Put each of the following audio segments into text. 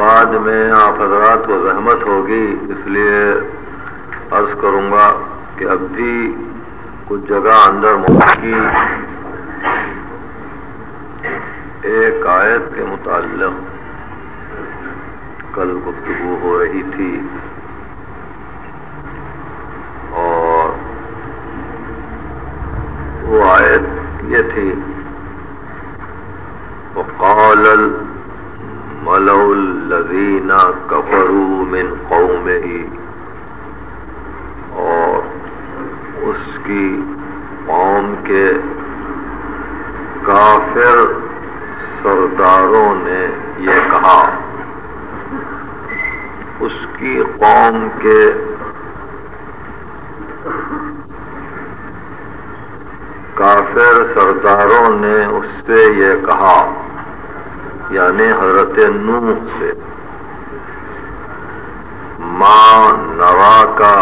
बाद में आप हजरात को जहमत होगी इसलिए अर्ज करूंगा कि अब भी कुछ जगह अंदर की काफिर सरदारों ने ये कहा, उसकी कौम के काफिर सरदारों ने उससे ये कहा, यानी हज़रत नूह से, माँ नवा का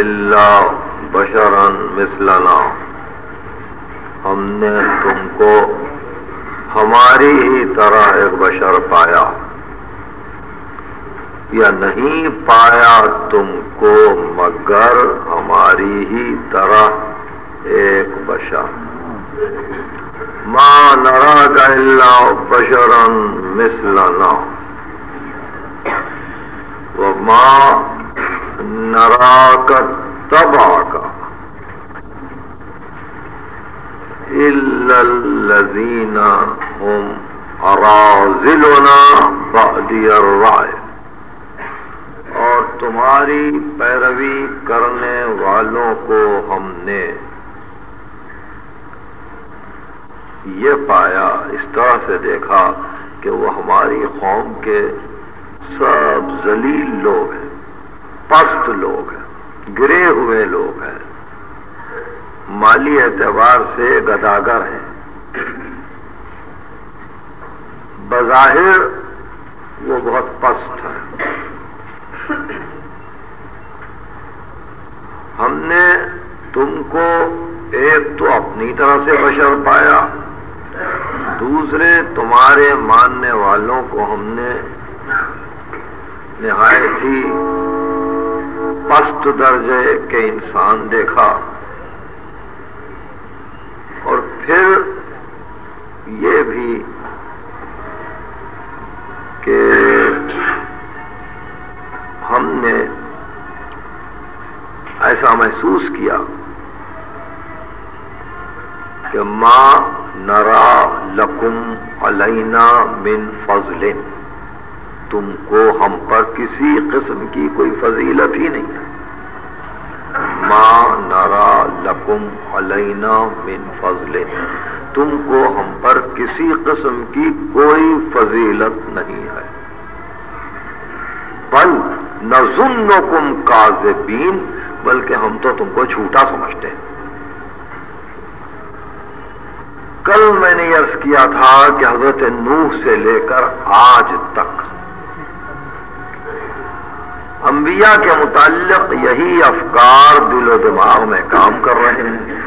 इल्ला बशरन मिसलना। हमने तुमको हमारी ही तरह एक बशर पाया। या नहीं पाया तुमको, मगर हमारी ही तरह एक बशर। माँ नरा इल्ला बशरन मिसलना वो माँ नरा का तबा का। और तुम्हारी पैरवी करने वालों को हमने ये पाया इस तरह से देखा कि वो हमारी कौम के सब जलील लोग हैं पस्त लोग हैं गिरे हुए लोग हैं माली एतबार से गदागर है। बजाहिर वो बहुत पस्त है। हमने तुमको एक तो अपनी तरह से बशर पाया, दूसरे तुम्हारे मानने वालों को हमने निहायत ही पस्त दर्जे के इंसान देखा। फिर ये भी कि हमने ऐसा महसूस किया कि माँ नरा लकुम अलैना मिन फजलिन। तुमको हम पर किसी किस्म की कोई फजीलत ही नहीं है। माँ नरा लकुम अलैना मिन फजलिन। तुमको हम पर किसी किस्म की कोई फजीलत नहीं है। न जुन्नो कुम काजबीन, बल्कि हम तो तुमको झूठा समझते हैं। कल मैंने अर्ज़ किया था कि हज़रत नूह से लेकर आज तक अंबिया के मुतालिक यही अफकार दिलो दिमाग में काम कर रहे हैं।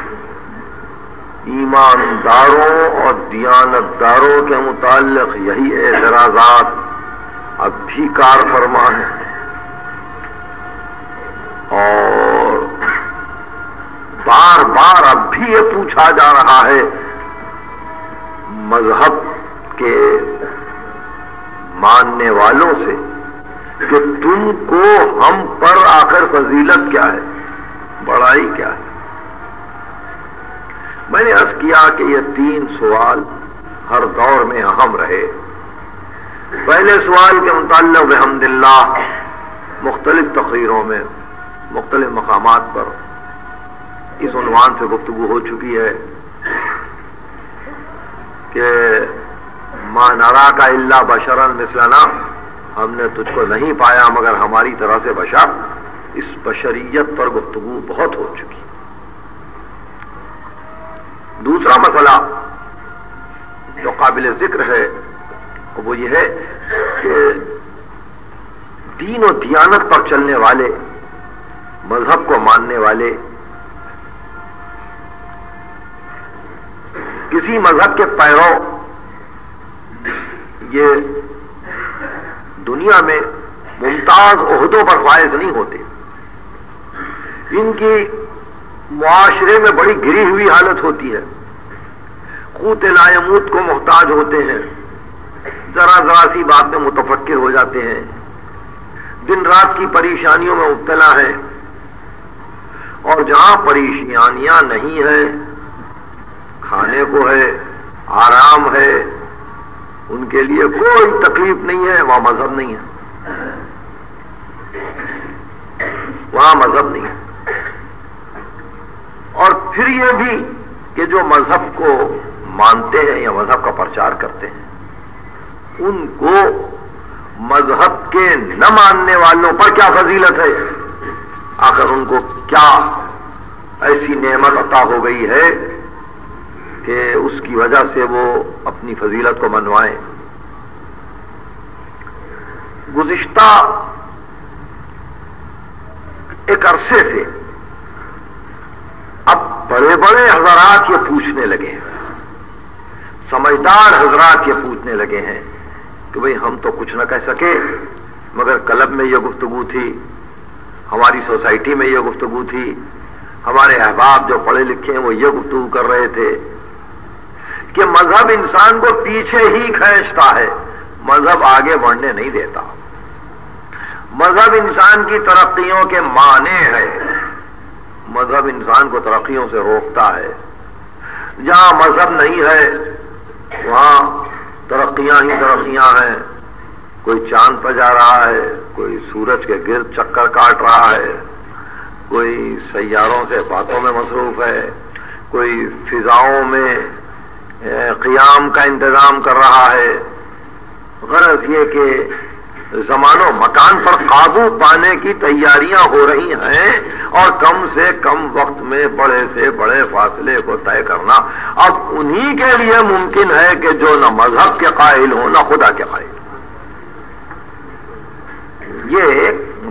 ईमानदारों और दियानतदारों के मुतालिक यही एतराजात अब भी कार फरमा है। और बार बार अब भी ये पूछा जा रहा है, मज़हब के मानने वालों से कि तुमको हम पर आकर फजीलत क्या है? बड़ाई क्या है? मैंने अर्ज़ किया कि ये तीन सवाल हर दौर में अहम रहे। पहले सवाल के मुताल बहमदिल्ला मुख्तलिफ़ तकरीरों में, मुख्तलिफ़ मकाम पर इस उनवान से गुफ्तु हो चुकी है कि माँ नरा का इल्ला बशरन मिसलाना हमने तुझको नहीं पाया, मगर हमारी तरह से बशा, इस बशरीयत पर गुफ्तु बहुत हो चुकी। दूसरा मसला जो काबिल ज़िक्र है, वो ये है कि दीन और दियानत पर चलने वाले, मज़हब को मानने वाले, किसी मज़हब के पैरों, ये दुनिया में मुमताज़ उहदों पर फायज नहीं होते। इनकी मुआशरे में बड़ी गिरी हुई हालत होती है। खूत लायमूत को मोहताज होते हैं। जरा जरा सी बात में मुतफक्र हो जाते हैं। दिन रात की परेशानियों में मुबतला है। और जहाँ परेशानियाँ नहीं है, खाने को है, आराम है उनके लिए कोई तकलीफ़ नहीं है, वहाँ मज़हब नहीं है। वहाँ मज़हब नहीं है। और फिर यह भी कि जो मज़हब को मानते हैं या मज़हब का प्रचार करते हैं, उनको मज़हब के न मानने वालों पर क्या फजीलत है? आखिर उनको क्या ऐसी नेमत अता हो गई है कि उसकी वजह से वो अपनी फजीलत को मनवाएँ। गुजिश्ता एक अरसे से अब बड़े बड़े हजरात ये पूछने लगे हैं। समझदार हजरात ये पूछने लगे हैं कि भाई हम तो कुछ ना कह सके, मगर क्लब में यह गुफ्तगु थी, हमारी सोसाइटी में यह गुफ्तगु थी, हमारे अहबाब जो पढ़े लिखे हैं वो ये गुफ्तगु कर रहे थे। कि मज़हब इंसान को पीछे ही खींचता है। मज़हब आगे बढ़ने नहीं देता। मज़हब इंसान की तरक्कियों के माने है। मज़हब इंसान को तरक्कियों से रोकता है। जहाँ मज़हब नहीं है, वहाँ तरक्कियाँ ही तरक्कियाँ हैं। कोई चाँद पर जा रहा है, कोई सूरज के गिर्द चक्कर काट रहा है, कोई सैारों से बातों में मसरूफ है, कोई फिजाओं में क्याम का इंतज़ाम कर रहा है। गरज ये कि जमानो मकान पर काबू पाने की तैयारियाँ हो रही हैं और कम से कम वक्त में बड़े से बड़े फासले को तय करना। अब उन्हीं के लिए मुमकिन है कि जो न मज़हब के कायल हो, न खुदा के कायल ये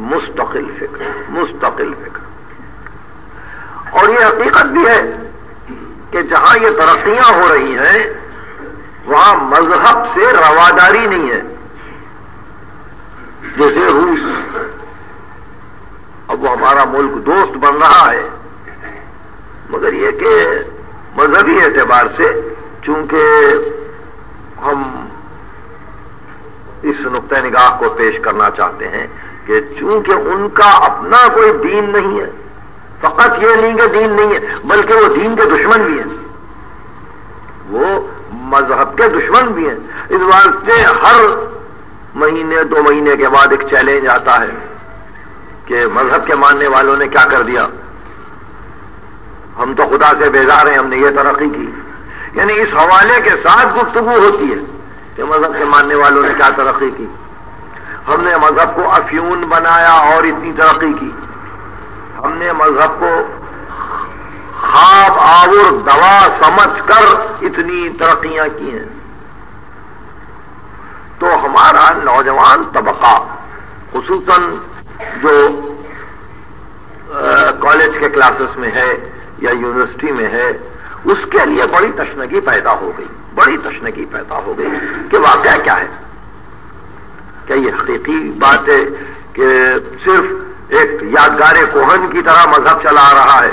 मुस्तकिल फ़िक्र मुस्तकिल फ़िक्र। और ये हकीकत भी है कि जहाँ ये तरक्कियाँ हो रही हैं, वहाँ मज़हब से रवादारी नहीं है। जैसे रूस, अब वो हमारा मुल्क दोस्त बन रहा है। मगर ये कि मजहबी एतबार से चूँकि हम इस नुकता निगाह को पेश करना चाहते हैं कि चूँकि उनका अपना कोई दीन नहीं है फकत ये नहीं कि दीन नहीं है, बल्कि वो दीन के दुश्मन भी हैं। वो मज़हब के दुश्मन भी हैं। इस वास्ते हर महीने, दो महीने के बाद एक चैलेंज आता है कि मज़हब के मानने वालों ने क्या कर दिया। हम तो खुदा से बेजार हैं, हमने ये तरक्की की। यानी इस हवाले के साथ गुफ्तगु होती है कि मज़हब के मानने वालों ने क्या तरक्की की। हमने मज़हब को अफ्यून बनाया और इतनी तरक्की की। हमने मज़हब को खाब आवर दवा समझकर इतनी तरक्कियाँ की हैं। तो हमारा नौजवान तबका खसूसन जो कॉलेज के क्लासेस में है या यूनिवर्सिटी में है, उसके लिए बड़ी तशनगी पैदा हो गई। बड़ी तशनगी पैदा हो गई कि वाकया क्या है। क्या ये हकीकी बात है कि सिर्फ़ एक यादगार कोहन की तरह मज़हब चला रहा है।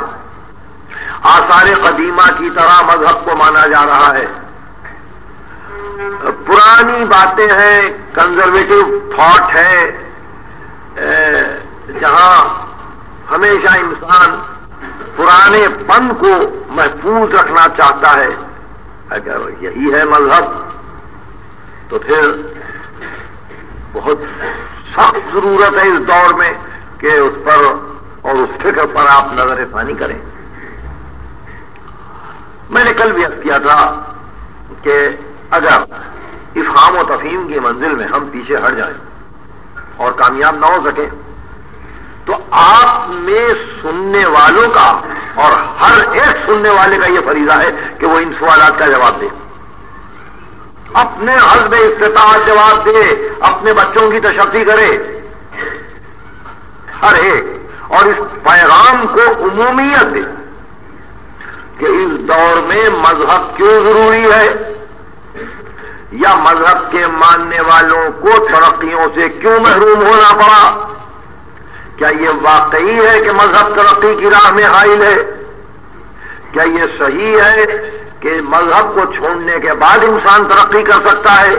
आसार कदीमा की तरह मज़हब को माना जा रहा है। पुरानी बातें हैं कंजर्वेटिव थॉट है जहाँ हमेशा इंसान पुराने पन को महफूज रखना चाहता है। अगर यही है मज़हब तो फिर बहुत सख्त ज़रूरत है इस दौर में। कि उस पर और उस फ़िक्र पर आप नज़र पानी करें। मैंने कल व्यक्त किया था कि अगर इस खाम और तफीम की मंजिल में हम पीछे हट जाएँ और कामयाब ना हो सके तो आप में सुनने वालों का और हर एक सुनने वाले का यह फरीजा है कि वो इन सवाल का जवाब दे। अपने हजब इस्तात जवाब दे, अपने बच्चों की तशक्ति करे एक और इस पैगाम को उमूमियत दे कि इस दौर में मज़हब क्यों ज़रूरी है? या मज़हब के मानने वालों को तरक्कियों से क्यों महरूम होना पड़ा? क्या यह वाकई है कि मज़हब तरक्की की राह में हाइल है? क्या यह सही है कि मज़हब को छोड़ने के बाद इंसान तरक्की कर सकता है?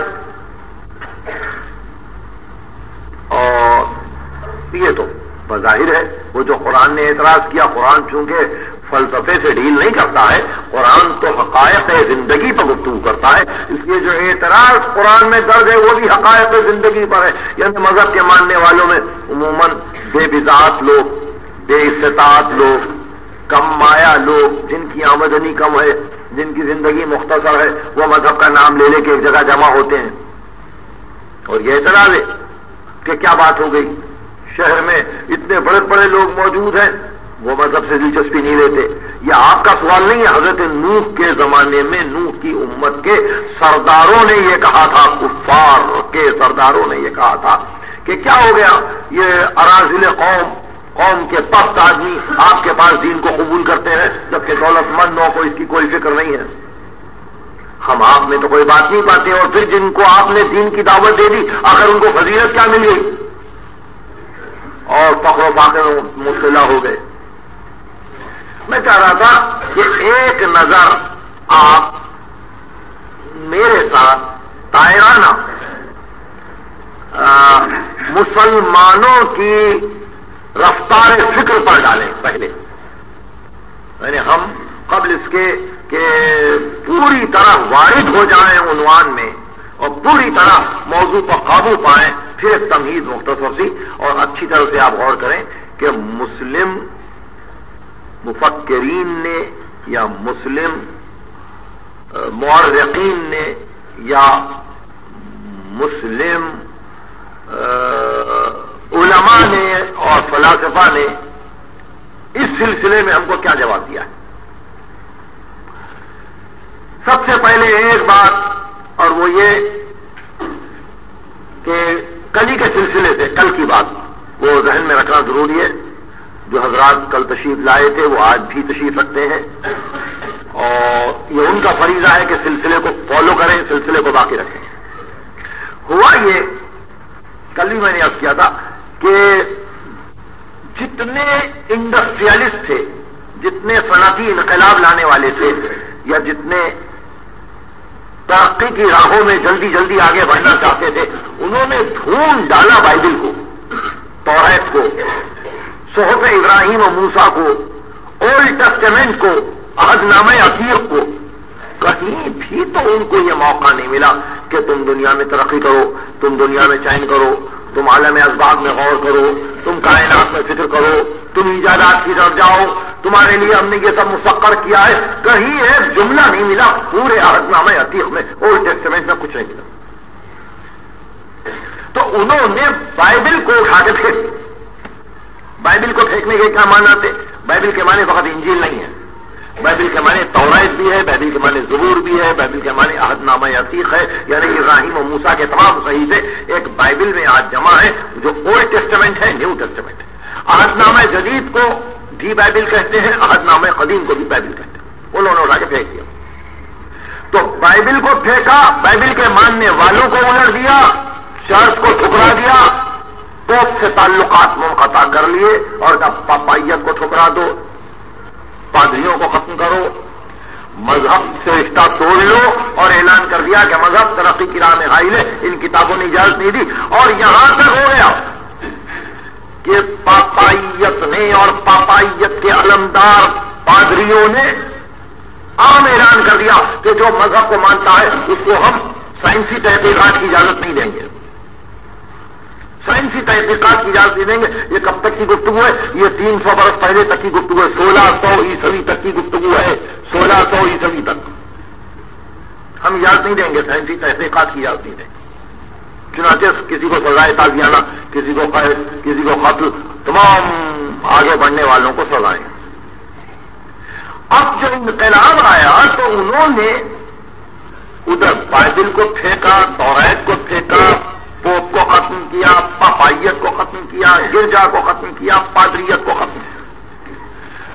और ये तो बजाहिर है, वो जो कुरान ने एतराज़ किया, कुरान चूँकि फलसफे से डील नहीं करता है, कुरान तो हकायक ज़िंदगी पर गुफ्तु करता है, इसलिए जो एतराज़ कुरान में दर्ज है, वो भी हकायक ज़िंदगी पर है। यानी मज़हब के मानने वालों में उमूमन बेबिजात लोग बेइस्तात लोग, कम माया लोग, जिनकी आमदनी कम है, जिनकी ज़िंदगी मुख्तसर है, वो मज़हब का नाम ले लेके एक जगह जमा होते हैं। और ये इतराज है कि क्या बात हो गई? शहर में इतने बड़े बड़े लोग मौजूद हैं, वो मज़हब से दिलचस्पी नहीं लेते। यह आपका सवाल नहीं है, हज़रत नूह के जमाने में नूह की उम्मत के सरदारों ने यह कहा था कुफार के सरदारों ने यह कहा था कि क्या हो गया? ये अराजिल कौम कौम के पस्त आदमी आपके पास दीन को कबूल करते हैं, जबकि दौलतमंदों को इसकी कोई फ़िक्र नहीं है। हम आप में तो कोई बात नहीं पाते, और फिर जिनको आपने दीन की दावत दे दी, अगर उनको फजीलत क्या मिल गई? और पकड़ो पाकर मुबतला हो गए। मैं चाह रहा था कि एक नज़र आप मेरे साथ तायराना मुसलमानों की रफ्तार फ़िक्र पर डालें पहले। यानी हम कबल इसके के पूरी तरह वारिद हो जाएँ उनवान में और पूरी तरह मौजू पर काबू पाए। फिर तमहीद मुख्तर सी और अच्छी तरह से आप गौर करें कि मुस्लिम मुफक्रीन ने या मुस्लिम मुआरकीन ने या मुस्लिम उलमा ने और फलासफा ने इस सिलसिले में हमको क्या जवाब दिया है? सबसे पहले एक बात और वो ये कि कली के सिलसिले से, कल की बात। वो जहन में रखना ज़रूरी है। जो हजरात कल तशरीफ़ लाए थे, वो आज भी तशरीफ़ रखते हैं। और ये उनका फरीजा है कि सिलसिले को फॉलो करें, सिलसिले को बाकी रखें। हुआ ये, कल भी मैंने अर्ज़ किया था कि जितने इंडस्ट्रियलिस्ट थे, जितने सनाती इनकलाब लाने वाले थे, या जितने तरक्की की राहों में जल्दी जल्दी आगे बढ़ना चाहते थे उन्होंने ढूंढ डाला बाइबिल को, तौरत को सोहब इब्राहिम और मूसा को, ओल्ड टेस्टमेंट को, अहदनामा अतीक को। कहीं भी तो उनको यह मौका नहीं मिला कि तुम दुनिया में तरक्की करो, तुम दुनिया में चैन करो, तुम आलम असबाब में गौर करो, तुम कायनात में फ़िक्र करो, तुम ईजादात की तरफ़ जाओ, तुम्हारे लिए हमने ये सब मुसक्कर किया है। कहीं एक जुमला नहीं मिला, पूरे अहदनामे अतीक में, ओल्ड टेस्टमेंट में कुछ नहीं मिला। उन्होंने बाइबल को उठा के फेंक बाइबल को फेंकने के क्या माना थे? बाइबल के माने बहुत इंजील नहीं है। बाइबिल के माने तौरात भी है, बाइबिल के माने जबूर भी है, बाइबिल के माने अहदनामा अतीक है, यानी इब्राहिम और मूसा के तमाम सही से एक बाइबिल में आज जमा है, जो ओल्ड टेस्टमेंट है, न्यू टेस्टमेंट अहदनामा जदीद को भी बाइबिल कहते हैं, अहदनामा कदीम को भी बाइबिल कहते हैं। उन्होंने उठा के फेंक दिया। तो बाइबिल को फेंका, बाइबिल के मानने वालों को उलट दिया चर्च को ठुकरा दिया पोप से ताल्लुकात मुनकता कर लिए और पापाइयत को ठुकरा दो, पादरियों को खत्म करो, मज़हब से रिश्ता तोड़ लो और ऐलान कर दिया कि मज़हब तरक्की की राह में हाइल है, इन किताबों ने इजाज़त नहीं दी और यहाँ तक हो गया कि पापाइयत ने और पापाइयत के अलमदार पादरियों ने आम ऐलान कर दिया कि जो मज़हब को मानता है, उसको हम साइंसी तहकीकात की इजाज़त नहीं देंगे। साइंसी तहकीकात की इजाज़त देंगे ये कब तक की गुफ्तु है? ये तीन सौ बरस पहले तक की गुफ्तु है। सोलह सौ ईसवी तक की गुफ्तु है। सोलह सौ ईसवी तक। हम इजाज़त नहीं देंगे साइंसी तहकीकात की इजाज़त नहीं देंगे चुनाचे किसी को सजाए ताजियाना किसी को किसी को खत तमाम आगे बढ़ने वालों को सजाए। अब जब इनकलाब आया तो उन्होंने उधर बाइबिल को फेंका, तौरात को फेंका पोप को खत्म किया, पापाइयत को खत्म किया, गिरजा को खत्म किया, पादरियत को खत्म किया।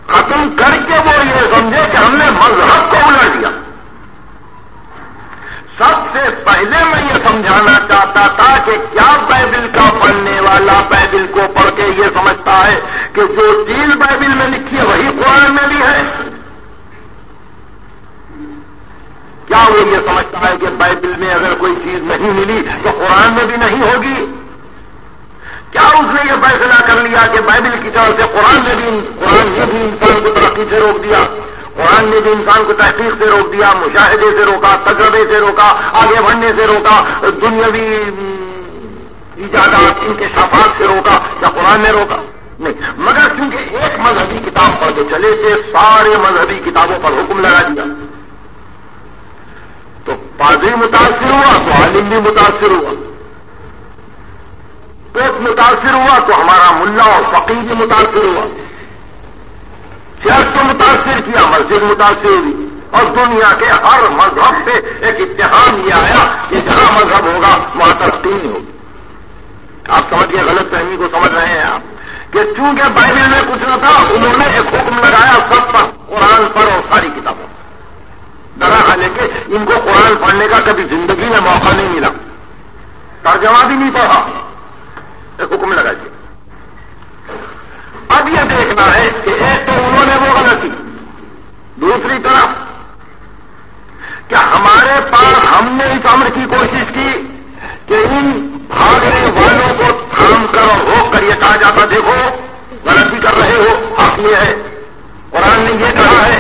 खत्म करके वो ये समझे कि हमने मज़हब को उलट दिया। सबसे पहले मैं ये समझाना चाहता था कि क्या बाइबिल का पढ़ने वाला बाइबिल को पढ़ के ये समझता है कि जो चीज़ बाइबिल में लिखी है, वही कुरान में भी है। क्या वो ये समझता है कि बाइबल में अगर कोई चीज़ नहीं मिली तो कुरान में भी नहीं होगी? क्या उसने ये फैसला कर लिया कि बाइबल की तरफ़ से कुरान ने भी कुरान ने भी इंसान को तरक्की से रोक दिया? कुरान ने भी इंसान को तहकीक से रोक दिया, मुशाहिदे से रोका, तजर्बे से रोका, आगे बढ़ने से रोका, दुनियावी इजादात इनके शफात से रोका, या कुरान ने रोका? नहीं। मगर क्योंकि एक मजहबी किताब पढ़ के चले थे सारे मजहबी किताबों पर हुक्म लगा दिया। पादरी मुतासर हुआ तो आलिम भी मुतासर हुआ। पेट मुतासर हुआ तो हमारा मुल्ला और फकीर भी मुतासर हुआ। चर्च को मुतासर किया, मस्जिद मुतासर हुई। और दुनिया के हर मज़हब से एक इतिहाम यह आया कि जहाँ मज़हब होगा, वहाँ नहीं होगी। आप समझिए गलत फहमी को समझ रहे हैं आप कि चूँकि बाइबल में कुछ न था, उन्होंने एक हुक्म लगाया सब पर कुरान पर और सारी किताबों दरा लेके इनको कुरान पढ़ने का कभी ज़िंदगी में मौका नहीं मिला। तर्जमा भी नहीं पढ़ा। हुक्म लगा दिया अब यह देखना है कि एक तो उन्होंने वो गलती दूसरी तरफ़, क्या हमारे पास हमने इस अमर की कोशिश की कि इन भागने वालों को थाम कर और रोक कर यह कहा जाता, देखो, गलती कर रहे हो, आप ये है। कुरान ने यह कहा है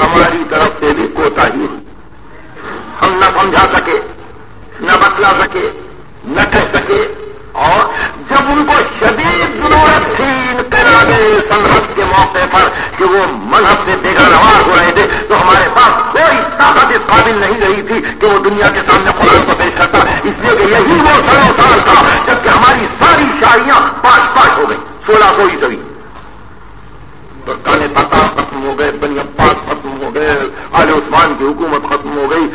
हमारी तरफ़ से भी कोताही हम न समझा सके, न बतला सके, न कह सके। और जब उनको शदीद ज़रूरत थी इनकलाब संघर्ष के मौके पर कि वो मज़हब से बेगरवार हो रहे थे तो हमारे पास कोई ताकत इस काबिल नहीं रही थी कि वो दुनिया के सामने कुरान को पेश करता। इसलिए कि यही वो सरो साल था, जबकि हमारी सारी शाहियाँ पाँच पाँच हो गई, सोलह सौ ईसवी काले पता खत्म हो गए बनी अब्बास खत्म हो गए, आले उस्मान की हुकूमत खत्म हो गई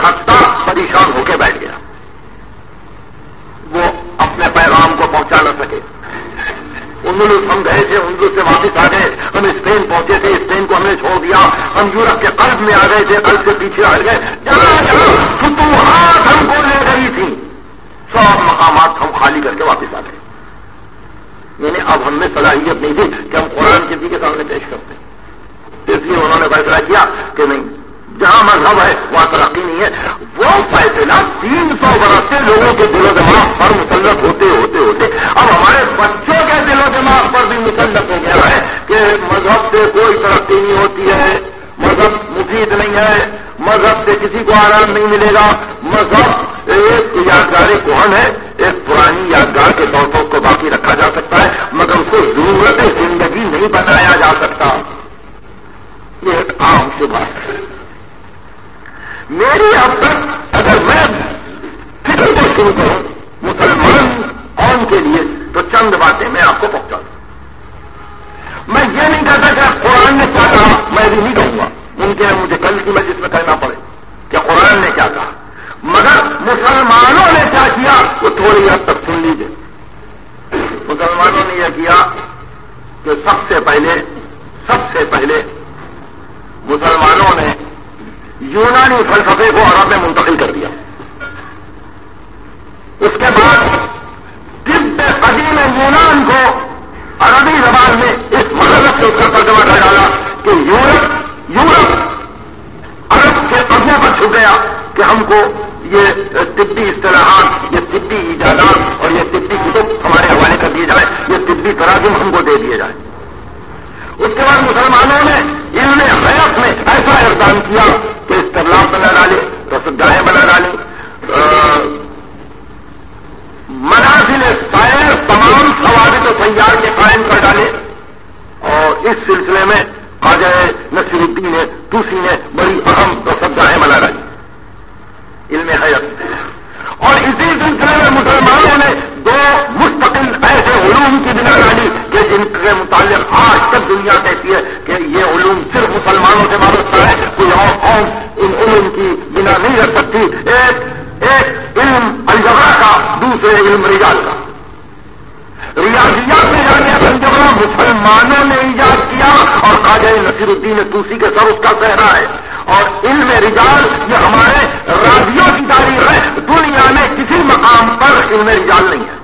निहत्ता परेशान होकर बैठ गया। वो अपने पैगाम को पहुँचा न सके। उन्होंने हम गए थे उनको से वापिस आ गए। हम स्पेन पहुँचे थे, स्पेन को हमने छोड़ दिया। हम यूरोप के कर्ज में आ गए थे कर्ज के पीछे हट गए। जगह जगह फुतुहात हमको ले गई थी। सब मकाम हम खाली करके वापिस आ गए। यानी अब हमें सलाहियत नहीं थी कि हम कुरान किसी के सामने पेश करते इसलिए उन्होंने फैसला किया जहाँ मज़हब है, वहाँ तरक्की नहीं है। वो फैसला तीन सौ बरस से लोगों के दिलो दिमाग पर मुसलत होते होते होते। अब हमारे बच्चों के दिलो दिमाग पर भी मुसलत हो गया है कि मज़हब से कोई तरक्की नहीं होती है। मज़हब मुफीद नहीं है। मज़हब से किसी को आराम नहीं मिलेगा। मज़हब एक यादगार कोहन है, एक पुरानी यादगार के तौर पर उसको बाकी रखा जा सकता है मगर उसको ज़रूरत ज़िंदगी नहीं बनाया जा सकता ये एक आम शुभा है मेरी अब तक अगर मैं फ़िक्र को कि सबसे पहले सबसे पहले मुसलमानों ने यूनानी फलसफे को अरब में मुंतकिल कर दिया उसके बाद दिव्य कदीम यूनान को अरबी जबान में इस मदद से उसका तर्जमा कर डाला कि यूरोप यूरोप अरब के कदमों पर छुप गया कि हमको ये तिब्बी इस्तेलाहात, ये तिब्बी इजादात और ये तिब्बी कुतुब हमारे हवाले कर दिए जाए, ये तिब्बी तराजुम हमको दे दिए जाए। उसके बाद मुसलमानों ने इनमें हयात में ऐसा इकदाम किया कि इस्तेलाब बना डाले रसदाएँ बना डाली। मनाजिल शायर तमाम सवाबित तो तैयार के कायम कर डाले और इस सिलसिले में ख्वाजा नसीरुद्दीन ने दूसरी ने बड़ी अहम रसदाएँ बना डाली। इल्म हयत। और इसी सिलसिले में मुसलमानों ने दो मुस्तकिल ऐसे उलूम की बिना डाली कि जिनके मुतालिक आज तक दुनिया कहती है कि ये उलूम सिर्फ़ मुसलमानों से वाबस्ता है, कोई और कौम इन उलूम की बिना नहीं रख सकती। एक एक इल्म अलजबरा का, दूसरे इल्म रिजाल का। रियाजियात में जाने अलजबरा मुसलमानों ने ईजाद किया और खाजा नसीरुद्दीन तूसी के सर उसका सहरा है और इनमें रिजाल ये हमारे राजियों की तारीफ़ है दुनिया में किसी मकाम पर इनमें रिजाल नहीं है।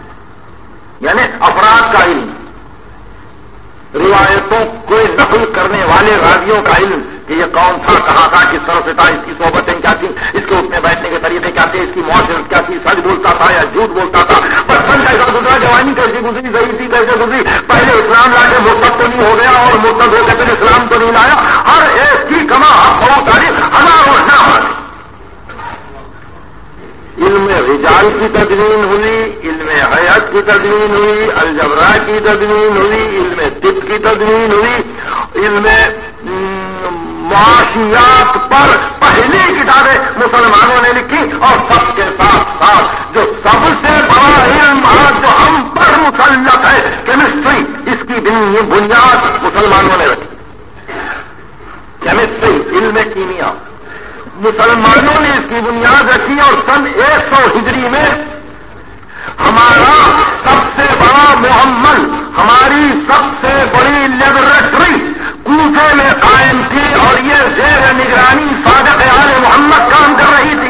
यानी अपराध का इल्म रिवायतों को नकल करने वाले राजियों का इल्म कि ये कौन था, कहाँ था, किस तरह से था, इसकी सोबतें क्या थी, इसके उठने बैठने के तरीके क्या थे, इसकी मुआशरत क्या थी, सच बोलता था या झूठ बोलता था? बचपन कैसा गुजरा, जवानी कैसी गुजरी सही थी कैसे गुजरी? पहले इस्लाम लाके मुर्तब तो नहीं हो गया और मुर्तब होकर फिर इस्लाम तो नहीं लाया। हर एक की कमा बहुत तारीफ़ हज़ारों ना इल्म रिजाल की तदवीन हुई, इल्म हयात की तदवीन हुई, अलजबरा की तदवीन हुई, इल्म तिब की तदवीन हुई, इल्म मुआशियात पर पहली किताबें मुसलमानों ने लिखी और सबके साथ साथ जो सबसे बड़ा इल्म जो हम पर मुसलत है केमिस्ट्री इसकी बुनियाद मुसलमानों ने रखी। केमिस्ट्री इल्म कीमिया। मुसलमानों ने इसकी बुनियाद रखी और सन एक सौ हिजरी में हमारा सबसे बड़ा मोहम्मद हमारी सबसे बड़ी लेबोरेटरी कूफे में कायम थी और ये जेर निगरानी सादक आल मोहम्मद काम कर रही थी।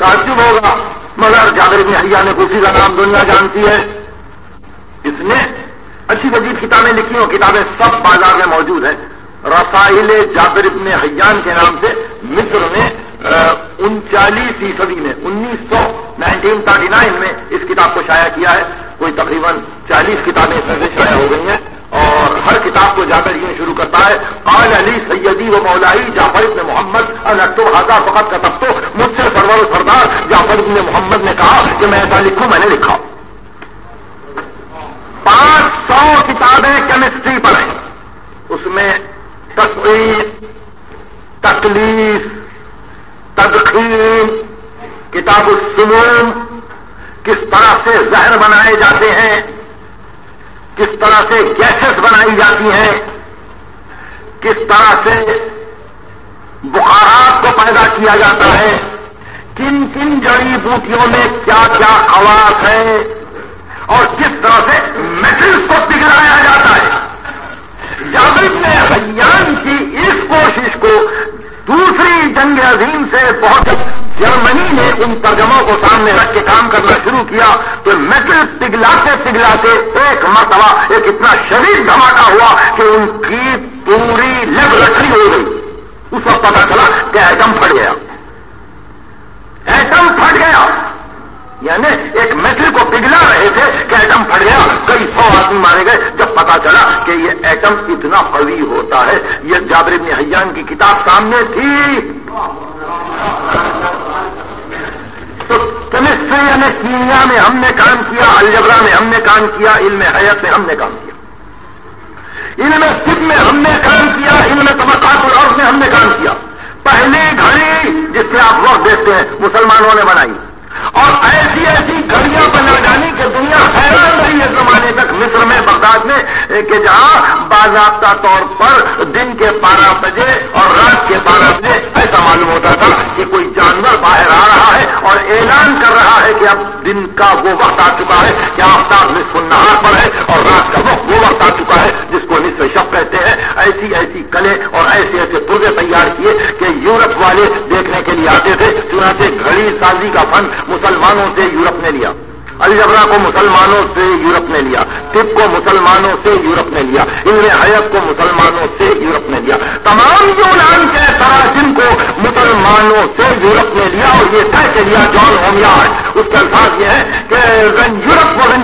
ताजुब होगा, मगर जागर बिन हरिया ने कुर्सी का नाम दुनिया जानती है। इसने अच्छी वजीब किताबें लिखी और किताबें सब बाज़ार में मौजूद है। रसाइल जाबिर इब्न हयान के नाम से मिस्र में उनचालीसवीं सदी में, उन्नीस सौ नाइनटीन थर्टी नाइन में किताब को शाया किया है, कोई तकरीबन चालीस किताबें इसमें से शाया हो गई हैं, और हर किताब को जाकर यूँ शुरू करता है, काल अली सैयदी व मौलाई जाफ़र इब्न मोहम्मद अनक्तो हाजा फकत का तब तो मुझसे सरवर सरदार जाफ़र इब्न मोहम्मद ने कहा कि मैं ऐसा लिखूं, मैंने लिखा। पाँच सौ किताबें केमिस्ट्री पर हैं। उसमें तस्वीर, तकलीफ़ तदखीम किताब सुमूम किस तरह से जहर बनाए जाते हैं? किस तरह से गैसेस बनाई जाती हैं? किस तरह से बुखारात को पैदा किया जाता है? किन किन जड़ी बूटियों में क्या क्या खवास है? और किस तरह से मेटल्स को पिघलाया जाता है? जाबिर ने हयान की इस कोशिश को दूसरी जंग अजीम से बहुत जर्मनी ने उन तर्जमों को सामने रख के काम करना शुरू किया तो मेटल पिघलाते पिघलाते एक मरतबा, एक इतना शरीर धमाका हुआ कि उनकी पूरी लेबोरेटरी हो गई। उस वक्त पता चला कि एटम फट गया। एटम फट गया। यानी एक मेटल को पिघला रहे थे कि एटम फट गया। कई सौ आदमी मारे गए। जब पता चला कि ये एटम इतना कवी होता है, ये जाबिर हयान की किताब सामने थी तो केमिस्ट्री यानी कीमिया में हमने काम किया, अलजबरा में हमने काम किया इल्म हयत में हमने काम किया। इनमें सिप में हमने काम किया इनमें तबकात अर्थ में हमने काम किया। पहली घड़ी जिससे आप वक्त देखते हैं, मुसलमानों ने बनाई। और ऐसी ऐसी घड़ियाँ बना डाली कि दुनिया हैरान रही है जमाने तक। मिस्र में, बगदाद में, कि जहाँ बाजाबता तौर पर दिन के बारह बजे और रात के बारह बजे, ऐसा मालूम होता था कि कोई जानवर बाहर आ रहा और ऐलान कर रहा है कि अब दिन का वो वक्त आ चुका है कि आफ्ताब निस्फ नहार पर है और रात का वक्त वो वक्त आ चुका है जिसको निस्फ शब कहते हैं ऐसी ऐसी कले और ऐसे ऐसे पुर्जे तैयार किए कि यूरोप वाले देखने के लिए आते थे। चुनाते घड़ी साजी का फन मुसलमानों से यूरोप ने लिया। अलजबरा को मुसलमानों से यूरोप ने लिया टिप को मुसलमानों से यूरोप ने लिया इनमें हयत को मुसलमानों से यूरोप ने लिया। तमाम जो यूनान के तराजिम को मुसलमानों से यूरोप ने लिया और ये तय कर लिया, जॉन होमयार्ड, उसका साथ यह है कि यूरोप को इन